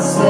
coração.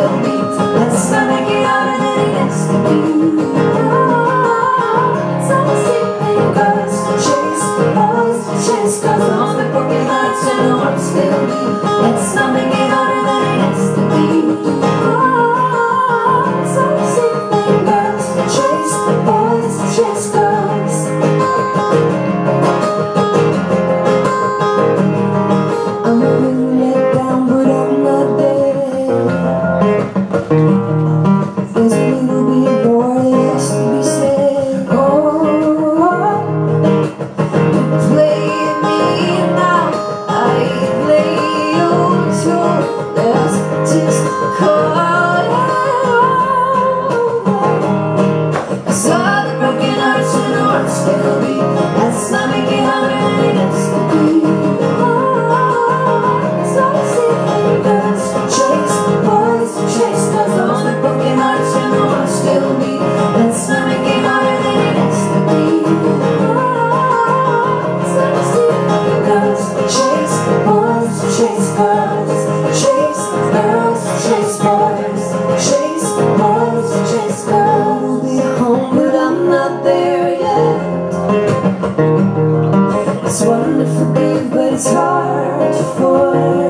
but it's hard to forget.